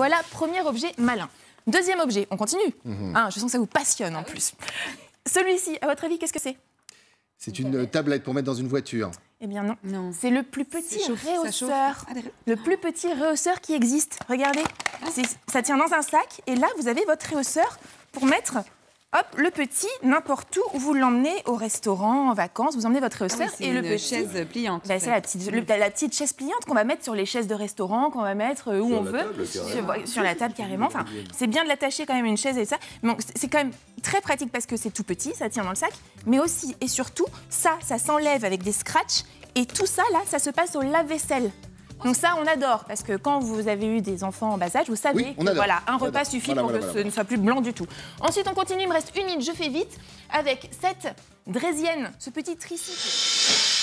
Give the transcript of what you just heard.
Voilà, premier objet malin. Deuxième objet, on continue. Mhm. Hein, je sens que ça vous passionne en plus. Celui-ci, à votre avis, qu'est-ce que c'est? C'est une tablette pour mettre dans une voiture. Eh bien non. Non. C'est le plus petit chauffe- rehausseur. Ah, Le plus petit rehausseur qui existe. Regardez, C'est- ça tient dans un sac et là vous avez votre rehausseur pour mettre hop, le petit n'importe où vous l'emmenez au restaurant, en vacances, vous emmenez votre Ah oui, c'est et le une petit. chaise pliante. Bah, c'est la petite, le- la petite chaise pliante qu'on va mettre sur les chaises de restaurant, qu'on va mettre euh, où Sur on veut, table, sur, sur la table carrément. Enfin, c'est bien de l'attacher quand même une chaise et ça. C'est quand même très pratique parce que c'est tout petit, ça tient dans le sac. Mais aussi et surtout, ça, ça s'enlève avec des scratchs et tout ça là, ça se passe au lave-vaisselle. Donc ça, on adore parce que quand vous avez eu des enfants en bas âge, vous savez Oui, que voilà, un repas suffit Voilà, pour voilà, que ce ne soit plus blanc du tout. Ensuite, on continue. Il me reste une minute, je fais vite avec cette draisienne, ce petit tricycle.